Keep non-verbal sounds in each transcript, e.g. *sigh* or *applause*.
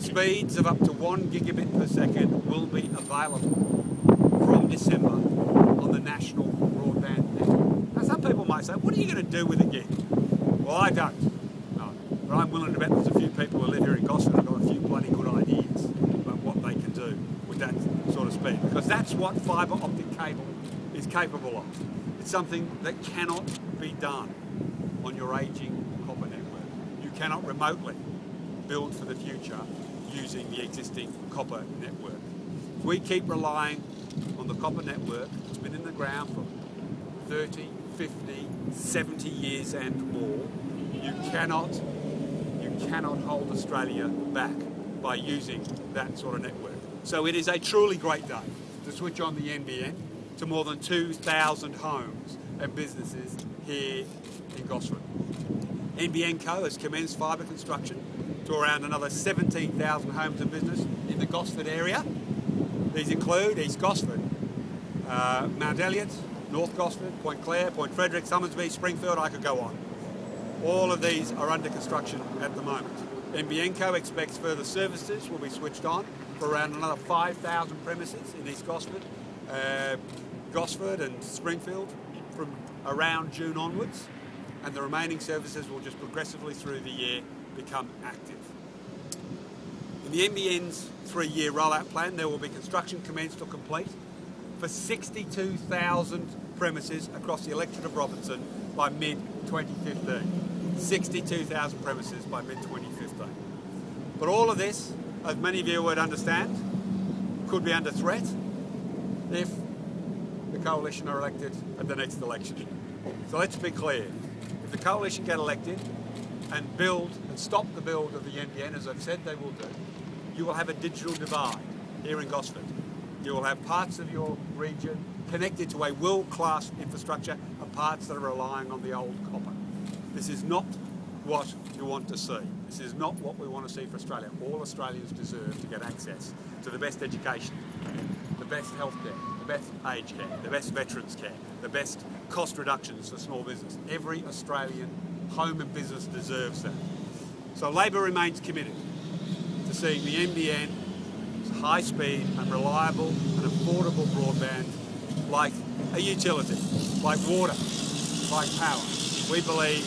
speeds of up to one gigabit per second will be available from December on the national broadband network. Now some people might say, what are you going to do with it yet? Well, I don't. No. But I'm willing to bet there's a few people who live here in Gosford who've got a few bloody good ideas about what they can do with that sort of speed. Because that's what fibre optic cable is capable of. It's something that cannot be done on your ageing copper network. You cannot remotely build for the future using the existing copper network. If we keep relying on the copper network, it's been in the ground for 30, 50, 70 years and more, you cannot, you cannot hold Australia back by using that sort of network. So it is a truly great day to switch on the NBN to more than 2,000 homes and businesses here in Gosford. NBN Co has commenced fibre construction to around another 17,000 homes and business in the Gosford area. These include East Gosford, uh, Mount Elliott, North Gosford, Point Clare, Point Frederick, Somersby, Springfield, I could go on. All of these are under construction at the moment. NBN Co expects further services will be switched on for around another 5,000 premises in East Gosford, uh, Gosford and Springfield from around June onwards and the remaining services will just progressively through the year become active. In the NBN's three-year rollout plan, there will be construction commenced or complete for 62,000 premises across the electorate of Robertson by mid-2015. 62,000 premises by mid-2015. But all of this, as many of you would understand, could be under threat if the coalition are elected at the next election. So let's be clear. If the coalition get elected and build and stop the build of the NBN, as I've said they will do, you will have a digital divide here in Gosford. You will have parts of your region connected to a world-class infrastructure and parts that are relying on the old copper. This is not what you want to see. This is not what we want to see for Australia. All Australians deserve to get access to the best education, the best healthcare, the best aged care, the best veterans care, the best cost reductions for small business. Every Australian home and business deserves that. So Labor remains committed to seeing the NBN as high speed and reliable and affordable broadband like a utility, like water, like power. We believe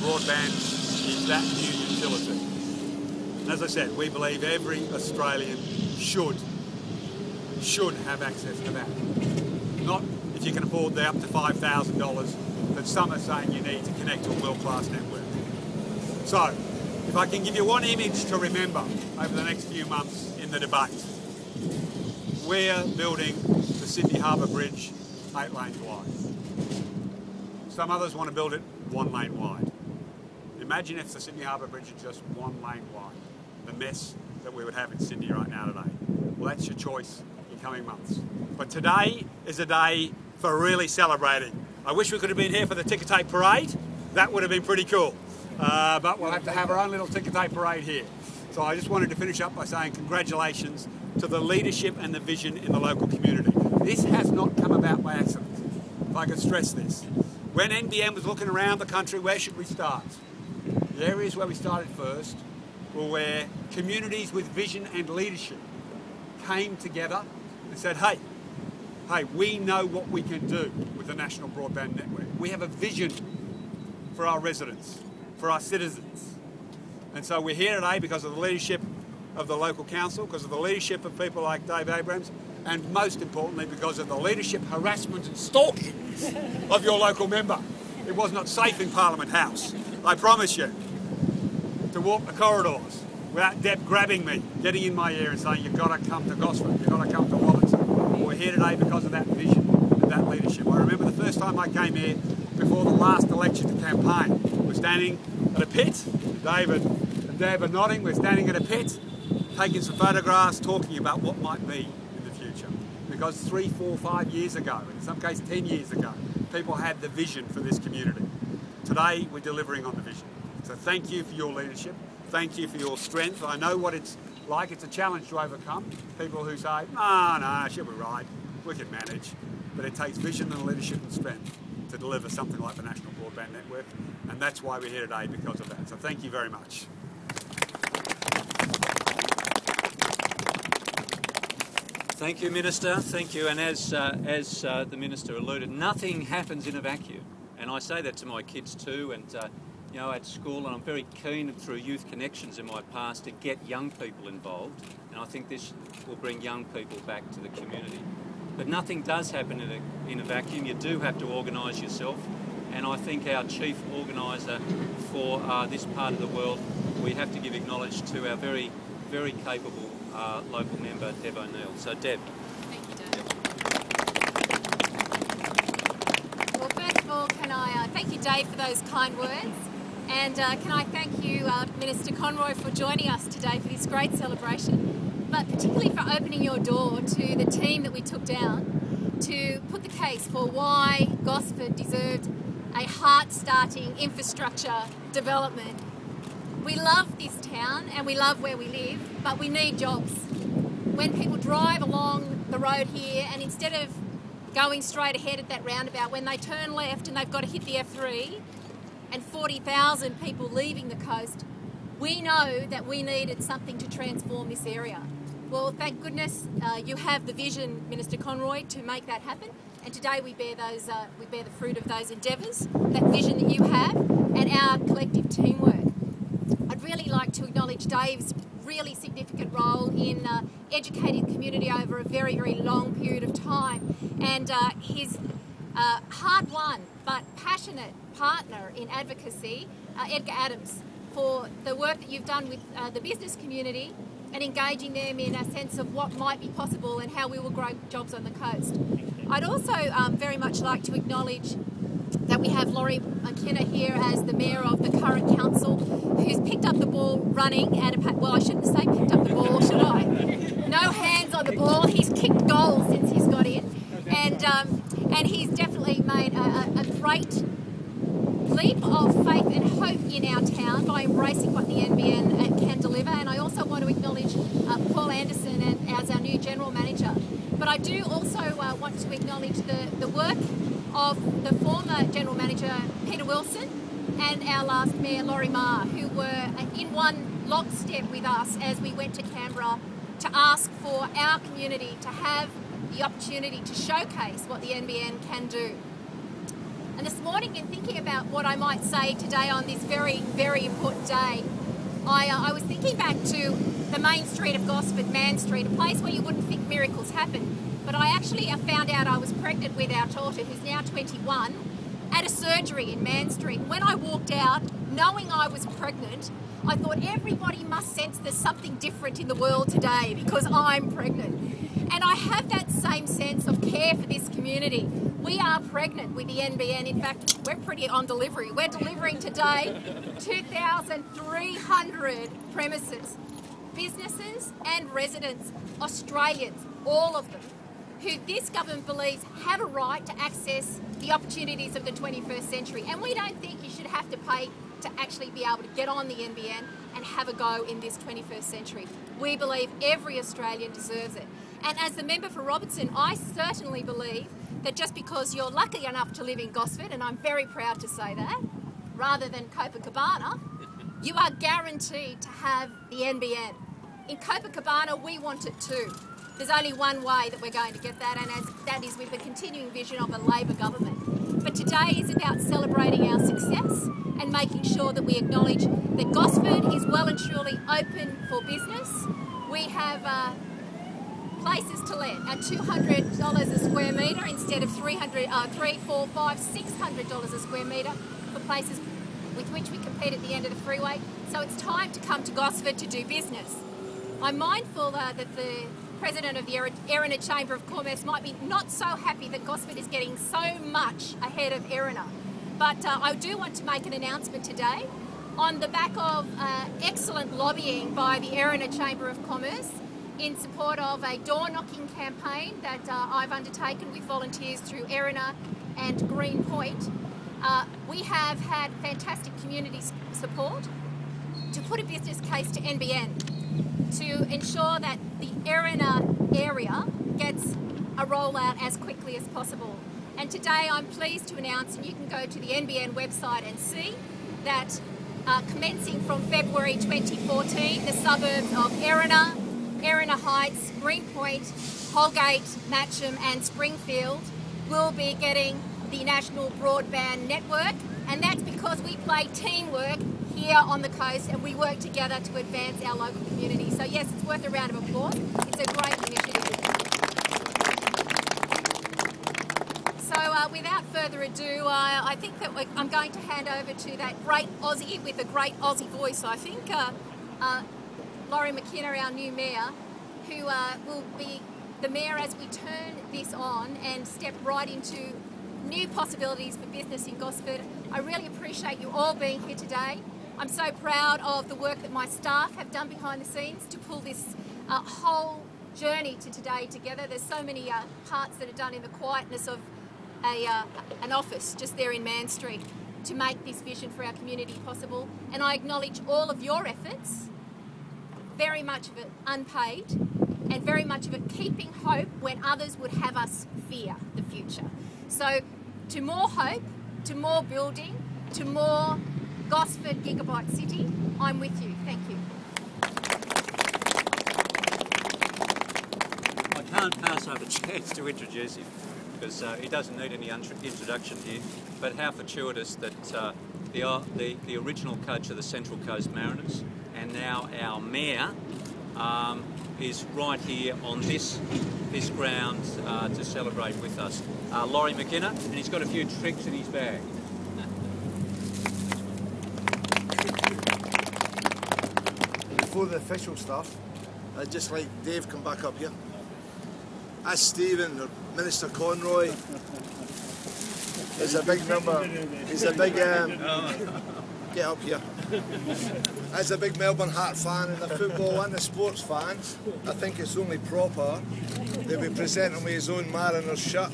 broadband is that new utility. And as I said, we believe every Australian should should have access to that. Not if you can afford the up to $5,000 some are saying you need to connect to a world-class network. So, if I can give you one image to remember over the next few months in the debate, we're building the Sydney Harbour Bridge eight lanes wide. Some others want to build it one lane wide. Imagine if the Sydney Harbour Bridge is just one lane wide, the mess that we would have in Sydney right now today. Well, that's your choice in coming months. But today is a day for really celebrating. I wish we could have been here for the ticker tape parade. That would have been pretty cool. Uh, but we'll have to have our own little ticker tape parade here. So I just wanted to finish up by saying congratulations to the leadership and the vision in the local community. This has not come about by accident, if I could stress this. When NBN was looking around the country, where should we start? The areas where we started first were where communities with vision and leadership came together and said, hey, hey, we know what we can do with the National Broadband Network. We have a vision for our residents, for our citizens. And so we're here today because of the leadership of the local council, because of the leadership of people like Dave Abrahams, and most importantly because of the leadership, harassment and stalking of your local member. It was not safe in Parliament House, I promise you, to walk the corridors without Deb grabbing me, getting in my ear and saying, you've got to come to Gosford, you've got to come to Robertson. We're here today because of that vision and that leadership. I remember the first time I came here before the last election to campaign. We're standing at a pit, David and Deb are nodding, we're standing at a pit, taking some photographs, talking about what might be in the future. Because three, four, five years ago, in some cases 10 years ago, people had the vision for this community. Today, we're delivering on the vision. So thank you for your leadership. Thank you for your strength. I know what it's like it's a challenge to overcome. People who say, oh, no, she'll be right, we can manage. But it takes vision and leadership and strength to deliver something like the National Broadband Network. And that's why we're here today because of that. So thank you very much. Thank you, Minister. Thank you. And as, uh, as uh, the Minister alluded, nothing happens in a vacuum. And I say that to my kids too. And uh, you know, at school, and I'm very keen through Youth Connections in my past to get young people involved. And I think this will bring young people back to the community. But nothing does happen in a, in a vacuum. You do have to organise yourself. And I think our chief organiser for uh, this part of the world, we have to give acknowledge to our very, very capable uh, local member, Deb O'Neill. So, Deb. Thank you, Dave. Well, first of all, can I uh, thank you, Dave, for those kind words. And uh, can I thank you, uh, Minister Conroy, for joining us today for this great celebration, but particularly for opening your door to the team that we took down to put the case for why Gosford deserved a heart-starting infrastructure development. We love this town and we love where we live, but we need jobs. When people drive along the road here and instead of going straight ahead at that roundabout, when they turn left and they've got to hit the F3 and 40,000 people leaving the coast, we know that we needed something to transform this area. Well, thank goodness uh, you have the vision, Minister Conroy, to make that happen. And today we bear those, uh, we bear the fruit of those endeavours, that vision that you have, and our collective teamwork. I'd really like to acknowledge Dave's really significant role in uh, educating the community over a very, very long period of time, and uh, his uh, hard-won but passionate partner in advocacy, uh, Edgar Adams, for the work that you've done with uh, the business community and engaging them in a sense of what might be possible and how we will grow jobs on the coast. I'd also um, very much like to acknowledge that we have Lawrie McKinna here as the mayor of the current council, who's picked up the ball running at a well, I shouldn't say picked up the ball, should I? No hands on the ball. He's kicked goals since he's got in, and um, and he's definitely made a, a, great leap of faith and hope in our town by embracing what the NBN can deliver. And I also want to acknowledge uh, Paul Anderson and, as our new general manager. But I do also uh, want to acknowledge the, the work of the former general manager Peter Wilson and our last mayor Laurie Maher, who were in one lockstep with us as we went to Canberra to ask for our community to have the opportunity to showcase what the NBN can do. And this morning, in thinking about what I might say today on this very, very important day, I, uh, I was thinking back to the main street of Gosford, Mann Street, a place where you wouldn't think miracles happen. But I actually found out I was pregnant with our daughter, who's now 21, at a surgery in Mann Street. When I walked out, knowing I was pregnant, I thought everybody must sense there's something different in the world today because I'm pregnant. And I have that same sense of care for this community. We are pregnant with the NBN. In fact, we're pretty on delivery. We're delivering today 2,300 premises, businesses and residents, Australians, all of them, who this government believes have a right to access the opportunities of the 21st century. And we don't think you should have to pay to actually be able to get on the NBN and have a go in this 21st century. We believe every Australian deserves it. And as the member for Robertson, I certainly believe that just because you're lucky enough to live in Gosford, and I'm very proud to say that, rather than Copacabana, you are guaranteed to have the NBN. In Copacabana, we want it too. There's only one way that we're going to get that, and as, that is with the continuing vision of a Labor government. But today is about celebrating our success and making sure that we acknowledge that Gosford is well and truly open for business. We have uh, places to let at $200 a square metre instead of 300, uh, 3 4 5 $600 a square metre for places with which we compete at the end of the freeway. So it's time to come to Gosford to do business. I'm mindful uh, that the president of the Erina Chamber of Commerce might be not so happy that Gosford is getting so much ahead of Erina. But uh, I do want to make an announcement today on the back of uh, excellent lobbying by the Erina Chamber of Commerce in support of a door knocking campaign that uh, I've undertaken with volunteers through Erina and Greenpoint. Uh, we have had fantastic community support to put a business case to NBN to ensure that the Erina area gets a rollout as quickly as possible. And today I'm pleased to announce, and you can go to the NBN website and see, that uh, commencing from February 2014, the suburbs of Erina, Erina Heights, Greenpoint Holgate, Matcham, and Springfield will be getting the national broadband network, and that's because we play teamwork here on the coast and we work together to advance our local community. So, yes, it's worth a round of applause. It's a great initiative. So, uh, without further ado, uh, I think that I'm going to hand over to that great Aussie with a great Aussie voice. I think uh, uh Lawrie McKinna, our new mayor, who uh, will be the mayor as we turn this on and step right into new possibilities for business in Gosford. I really appreciate you all being here today. I'm so proud of the work that my staff have done behind the scenes to pull this uh, whole journey to today together. There's so many uh, parts that are done in the quietness of a, uh, an office just there in Mann Street to make this vision for our community possible. And I acknowledge all of your efforts, very much of it unpaid, and very much of it keeping hope when others would have us fear the future. So, to more hope, to more building, to more Gosford Gigabyte City. I'm with you. Thank you. I can't pass over *laughs* the chance to introduce him because uh, he doesn't need any introduction here. But how fortuitous that uh, the, uh, the, the original coach of the Central Coast Mariners and now our mayor um, is right here on this this ground uh, to celebrate with us. Uh, Lawrie McKinna, and he's got a few tricks in his bag. before the official stuff, I'd just like Dave come back up here. As Stephen, or Minister Conroy, is a big number. He's a big. Um, *laughs* get up here. *laughs* As a big Melbourne Heart fan and a football and a sports fan, I think it's only proper that we present him with his own Mariners shirt.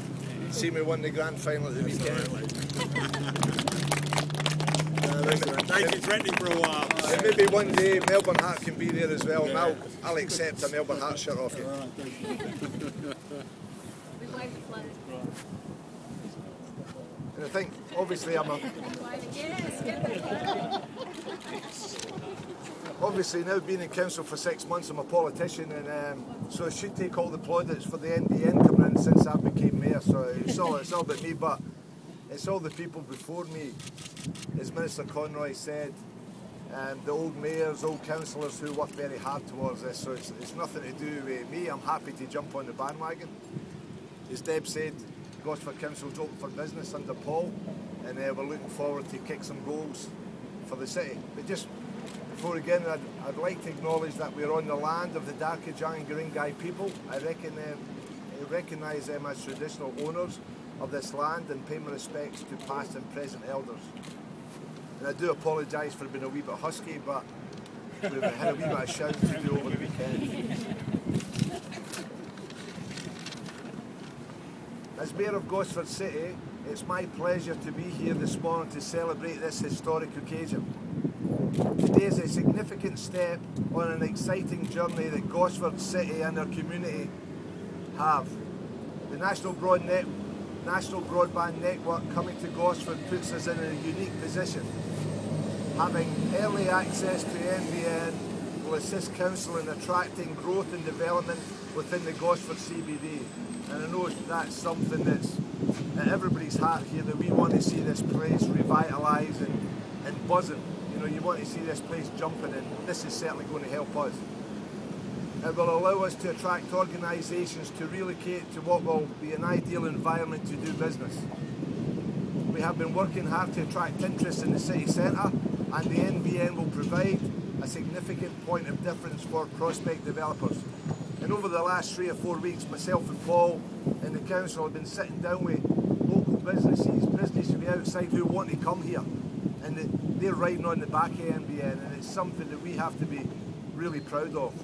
See me win the grand final at the weekend. They've been threatening for a while. And maybe one day Melbourne Heart can be there as well. Now I'll accept a Melbourne Heart shirt off you. And I think, obviously, I'm a. Obviously, now being in council for six months, I'm a politician, and um, so I should take all the plaudits for the NBN coming in since I became mayor. So it's all it's all about me, but it's all the people before me. As Minister Conroy said, um, the old mayors, old councillors who worked very hard towards this, so it's, it's nothing to do with me. I'm happy to jump on the bandwagon. As Deb said, Gosford Council's open for business under Paul, and uh, we're looking forward to kick some goals for the city. But just before again, I'd, I'd like to acknowledge that we're on the land of the Darkinjung and Guringai people. I reckon um, I recognise them as traditional owners of this land and pay my respects to past and present elders. And I do apologise for being a wee bit husky, but we've had a wee bit of shout to do over the weekend. As Mayor of Gosford City, it's my pleasure to be here this morning to celebrate this historic occasion. Today is a significant step on an exciting journey that Gosford City and our community have. The National Broad Net national broadband network coming to Gosford puts us in a unique position. Having early access to NBN will assist Council in attracting growth and development within the Gosford CBD. And I know that's something that's at everybody's heart here, that we want to see this place revitalised and, and buzzing. You know, you want to see this place jumping and this is certainly going to help us. It will allow us to attract organisations to relocate to what will be an ideal environment to do business. We have been working hard to attract interest in the city centre and the NBN will provide a significant point of difference for prospect developers. Over the last three or four weeks, myself and Paul and the council have been sitting down with local businesses, businesses from outside who want to come here. And they're riding on the back of NBN and it's something that we have to be really proud of.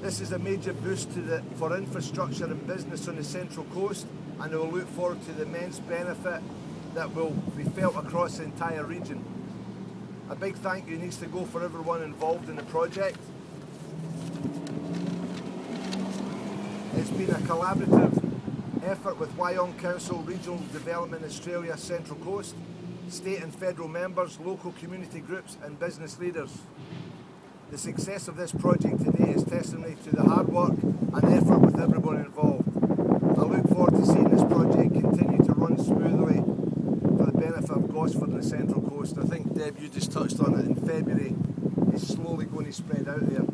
This is a major boost the, for infrastructure and business on the Central Coast and we will look forward to the immense benefit that will be felt across the entire region. A big thank you needs to go for everyone involved in the project. It's been a collaborative effort with Wyong Council, Regional Development Australia Central Coast, state and federal members, local community groups and business leaders. The success of this project today is testimony to the hard work and effort with everyone involved. I look forward to seeing this project continue to run smoothly for the benefit of Gosford and the Central Coast. I think, Deb, you just touched on it in February. It's slowly going to spread out there.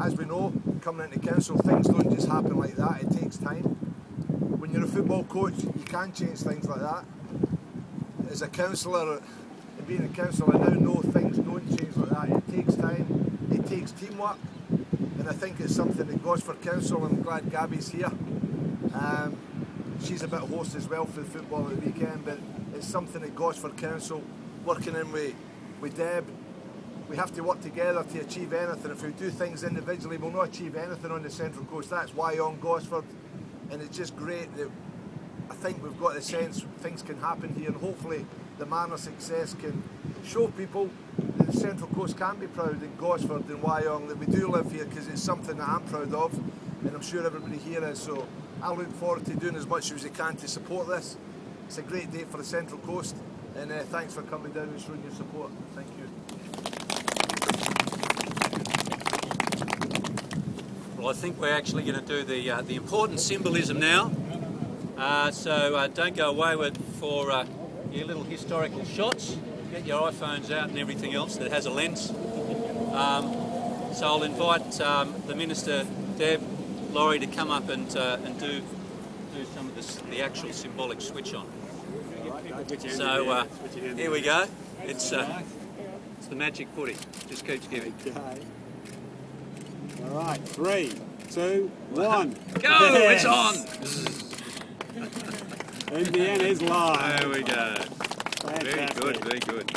As we know, coming into council, things don't just happen like that. It takes time. When you're a football coach, you can change things like that. As a councillor, and being a councillor, I now know things don't change like that. It takes time, it takes teamwork, and I think it's something that goes for Council, I'm glad Gabby's here. Um, she's a bit host as well for the football at the weekend, but it's something that goes for Council, working in with, with Deb, we have to work together to achieve anything. If we do things individually, we'll not achieve anything on the Central Coast. That's why on Gosford, and it's just great that I think we've got the sense things can happen here, and hopefully the manner success can show people that the Central Coast can be proud in Gosford and Wyong that we do live here because it's something that I'm proud of, and I'm sure everybody here is. So I look forward to doing as much as I can to support this. It's a great day for the Central Coast, and uh, thanks for coming down and showing your support. Thank you. Well, I think we're actually going to do the uh, the important symbolism now. Uh, so uh, don't go away with for uh, your little historical shots. Get your iPhones out and everything else that has a lens. Um, so I'll invite um, the minister, Deb, Lawrie, to come up and uh, and do do some of this, the actual symbolic switch on. So uh, here we go. It's it's the magic footy. Just keeps giving. Okay. All right, three, two, one. Go! It's on. *laughs* NBN is live. There we go. Very good. Very good.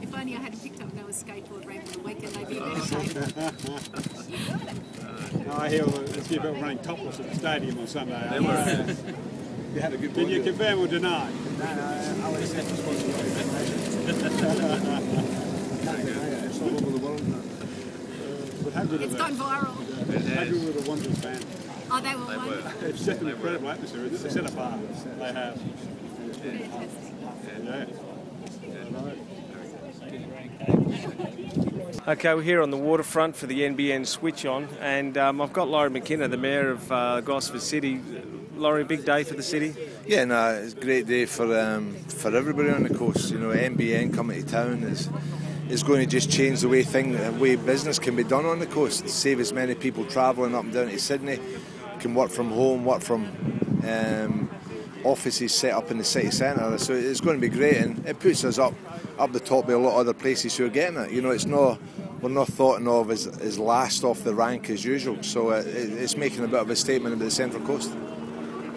If only I had picked up Noah's skateboard ramp on the weekend, they'd be in better shape. *laughs* No, I hear there's a few people running topless at the stadium on Sunday. There were. You had a good Can you confirm or deny? No, no, I was responsible for It's all *laughs* over the world now. But how good It's are gone viral. It has. good were the Wanderers fans? Oh, they were They were. wonderful. It's just an incredible atmosphere. It's a set apart. They have. Fantastic. Yeah. Okay, we're here on the waterfront for the NBN switch on, and um, I've got Lawrie McKinna, the Mayor of uh, Gosford City. Lawrie, big day for the city. Yeah, no, it's a great day for um, for everybody on the coast. You know, NBN coming to town is is going to just change the way thing, the way business can be done on the coast. Save as many people travelling up and down to Sydney, can work from home, work from um, offices set up in the city centre. So it's going to be great, and it puts us up up the top with a lot of other places who are getting it. You know, it's not we're not thought of as, as last off the rank as usual. So uh, it, it's making a bit of a statement about the Central Coast.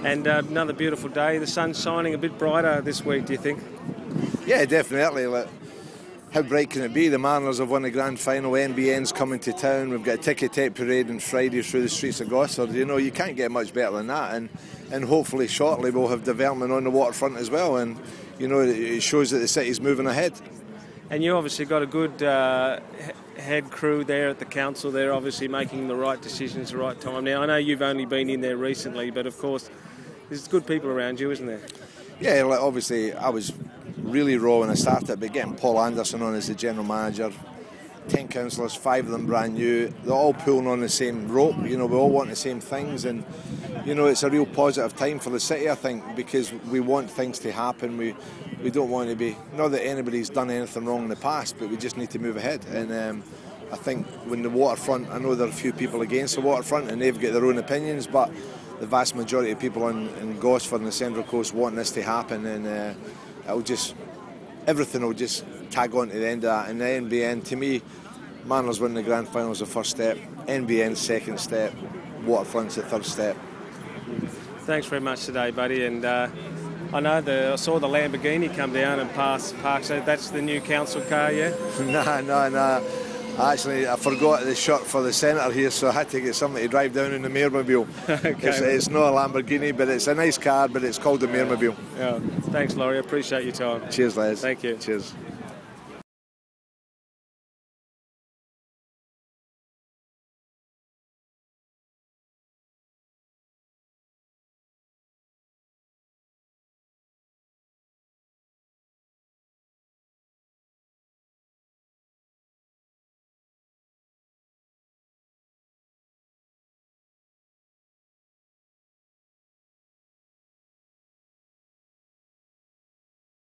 And uh, another beautiful day. The sun's shining a bit brighter this week, do you think? Yeah, definitely. Like, how bright can it be? The Mariners have won the grand final. NBN's coming to town. We've got a ticket tape parade on Friday through the streets of Gosford. You know, you can't get much better than that. And and hopefully shortly we'll have development on the waterfront as well. And you know, it- it shows that the city's moving ahead. And you obviously got a good uh, head crew there at the council. They're obviously making the right decisions at the right time. Now, I know you've only been in there recently, but of course, there's good people around you, isn't there? Yeah, like obviously I was really raw when I started, but getting Paul Anderson on as the general manager, ten councillors, five of them brand new, they're all pulling on the same rope. You know, we all want the same things, and you know, it's a real positive time for the city. I think because we want things to happen. We we don't want to be not that anybody's done anything wrong in the past, but we just need to move ahead. And um, I think when the waterfront, I know there are a few people against the waterfront, and they've got their own opinions, but the vast majority of people in, in Gosford and the Central Coast want this to happen, and uh, it'll just everything will just tag on to the end of that. And the NBN, to me, Mariners winning the grand final is the first step, NBN second step, Waterfront's the third step. Thanks very much today, buddy. And uh, I know the I saw the Lamborghini come down and pass park. So that's the new council car, yeah. no, *laughs* no, nah. Actually, I forgot the shirt for the centre here, so I had to get somebody to drive down in the Mayormobile. *laughs* it's, it's not a Lamborghini, but it's a nice car, but it's called the Mayormobile. Yeah. Thanks, Lawrie. Appreciate your time. Cheers, Les. Thank you. Cheers.